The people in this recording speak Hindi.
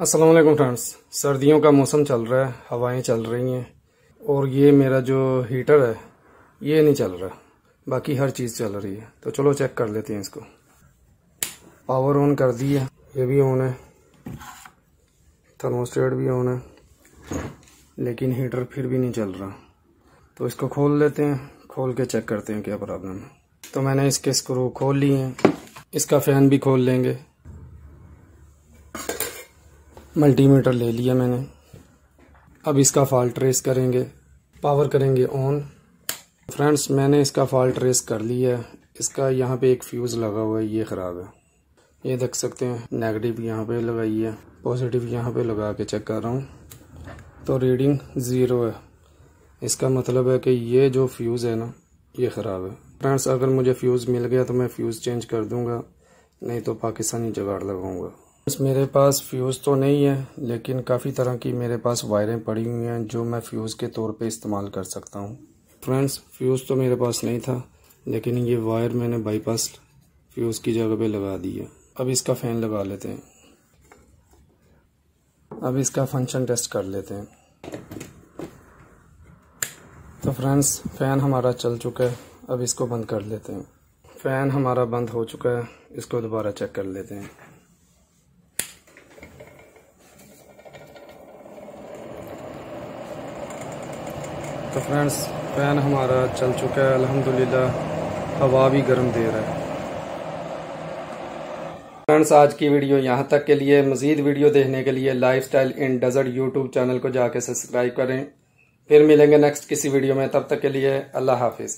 असलम फ्रेंड्स सर्दियों का मौसम चल रहा है, हवाएँ चल रही हैं, और ये मेरा जो हीटर है, ये नहीं चल रहा। बाकी हर चीज़ चल रही है। तो चलो चेक कर लेते हैं इसको। पावर ऑन कर दी है। ये भी ऑन है। थर्मोस्टेट भी ऑन है। लेकिन हीटर फिर भी नहीं चल रहा। तो इसको खोल लेते हैं। खोल के चेक करते हैं क्या प्रॉब्लम है। तो मैंने इसके स्क्रू खोल लिए हैं। इसका फ़ैन भी खोल लेंगे। मल्टीमीटर ले लिया मैंने। अब इसका फॉल्ट ट्रेस करेंगे पावर करेंगे ऑन फ्रेंड्स मैंने इसका फॉल्ट ट्रेस कर लिया है। इसका यहाँ पे एक फ्यूज़ लगा हुआ है, ये ख़राब है। ये देख सकते हैं नेगेटिव यहाँ पे लगाई है। पॉजिटिव यहाँ पे लगा के चेक कर रहा हूँ। तो रीडिंग ज़ीरो है। इसका मतलब है कि ये जो फ्यूज़ है ना, ये ख़राब है। फ्रेंड्स अगर मुझे फ्यूज़ मिल गया तो मैं फ्यूज़ चेंज कर दूँगा, नहीं तो पाकिस्तानी जगाड़ लगाऊँगा। मेरे पास फ्यूज़ तो नहीं है, लेकिन काफ़ी तरह की मेरे पास वायरें पड़ी हुई हैं जो मैं फ्यूज़ के तौर पे इस्तेमाल कर सकता हूँ। फ्रेंड्स फ्यूज़ तो मेरे पास नहीं था, लेकिन ये वायर मैंने बाईपास फ्यूज़ की जगह पे लगा दी है। अब इसका फ़ैन लगा लेते हैं। अब इसका फ़ंक्शन टेस्ट कर लेते हैं। तो फ्रेंड्स फ़ैन हमारा चल चुका है, अब इसको बंद कर लेते हैं। फ़ैन हमारा बंद हो चुका है, इसको दोबारा चेक कर लेते हैं। तो फ्रेंड्स फ़ैन हमारा चल चुका है, अल्हम्दुलिल्लाह, हवा भी गर्म दे रहा है। फ्रेंड्स आज की वीडियो यहाँ तक के लिए, मज़ीद वीडियो देखने के लिए lifestyle in desert YouTube channel को जाके सब्सक्राइब करें। फिर मिलेंगे नेक्स्ट किसी वीडियो में, तब तक के लिए अल्लाह हाफिज़।